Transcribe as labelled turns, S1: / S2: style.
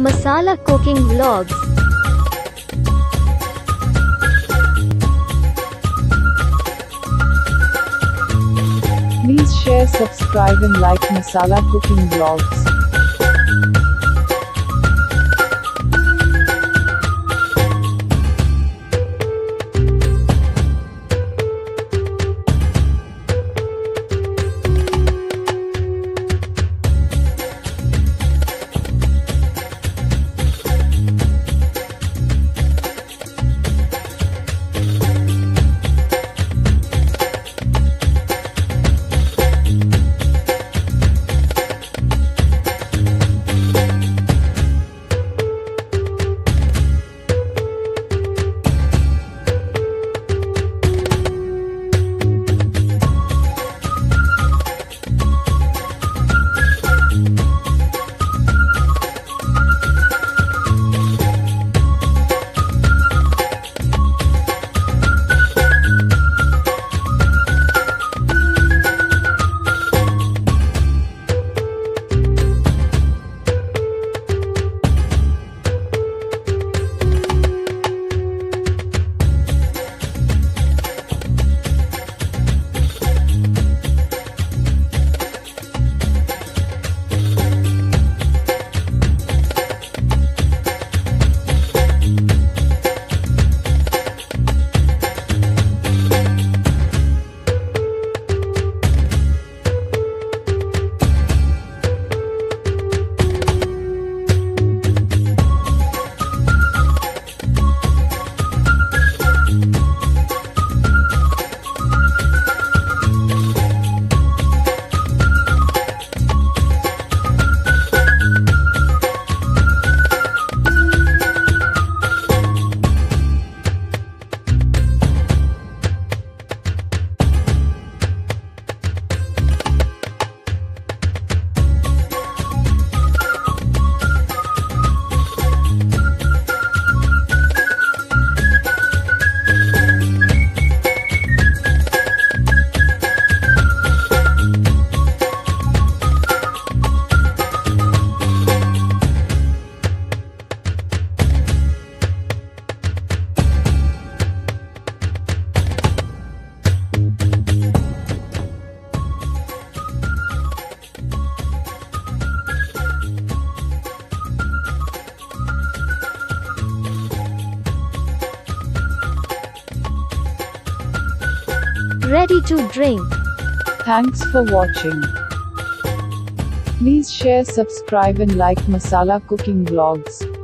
S1: Masala cooking vlogs.
S2: Please share, subscribe and like Masala Cooking Vlogs.
S1: Ready to drink.
S2: Thanks for watching. Please share, subscribe and like Masala Cooking Vlogs.